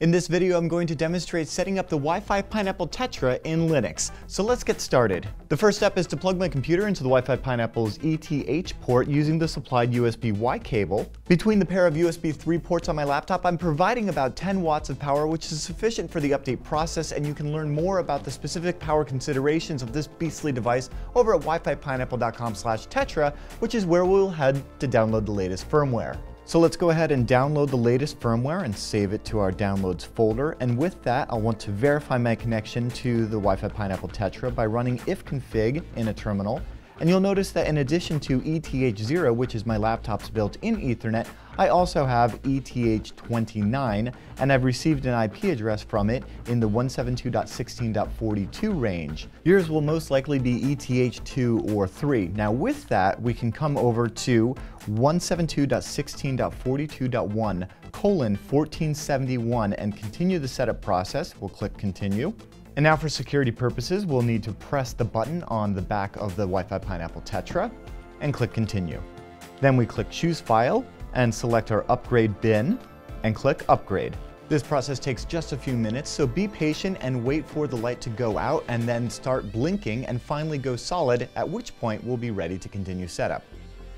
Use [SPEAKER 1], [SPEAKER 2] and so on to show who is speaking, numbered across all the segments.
[SPEAKER 1] In this video, I'm going to demonstrate setting up the Wi-Fi Pineapple Tetra in Linux. So let's get started. The first step is to plug my computer into the Wi-Fi Pineapple's ETH port using the supplied USB-Y cable. Between the pair of USB 3 ports on my laptop, I'm providing about 10 watts of power, which is sufficient for the update process, and you can learn more about the specific power considerations of this beastly device over at wifipineapple.com slash tetra, which is where we'll head to download the latest firmware. So let's go ahead and download the latest firmware and save it to our downloads folder. And with that, I'll want to verify my connection to the Wi-Fi Pineapple Tetra by running ifconfig in a terminal. And you'll notice that in addition to ETH0, which is my laptop's built-in Ethernet, I also have ETH29, and I've received an IP address from it in the 172.16.42 range. Yours will most likely be ETH2 or 3. Now with that, we can come over to 172.16.42.1 colon 1471 and continue the setup process. We'll click continue. And now for security purposes, we'll need to press the button on the back of the Wi-Fi Pineapple Tetra and click continue. Then we click choose file and select our upgrade bin and click upgrade. This process takes just a few minutes, so be patient and wait for the light to go out and then start blinking and finally go solid, at which point we'll be ready to continue setup.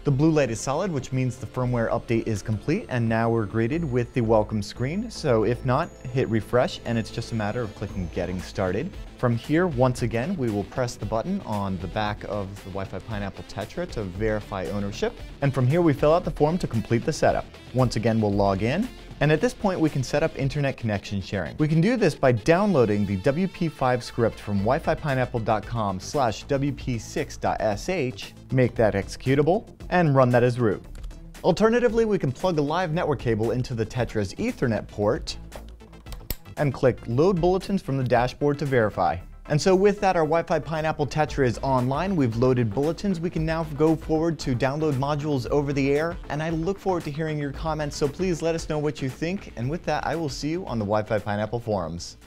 [SPEAKER 1] The blue light is solid, which means the firmware update is complete, and now we're greeted with the welcome screen. So if not, hit refresh, and it's just a matter of clicking getting started. From here, once again, we will press the button on the back of the Wi-Fi Pineapple Tetra to verify ownership. And from here, we fill out the form to complete the setup. Once again, we'll log in, and at this point, we can set up internet connection sharing. We can do this by downloading the WP5 script from wifipineapple.com slash wp6.sh, make that executable, and run that as root. Alternatively, we can plug a live network cable into the Tetra's Ethernet port and click Load Bulletins from the dashboard to verify. And so with that, our Wi-Fi Pineapple Tetra is online. We've loaded bulletins. We can now go forward to download modules over the air. And I look forward to hearing your comments. So please let us know what you think. And with that, I will see you on the Wi-Fi Pineapple forums.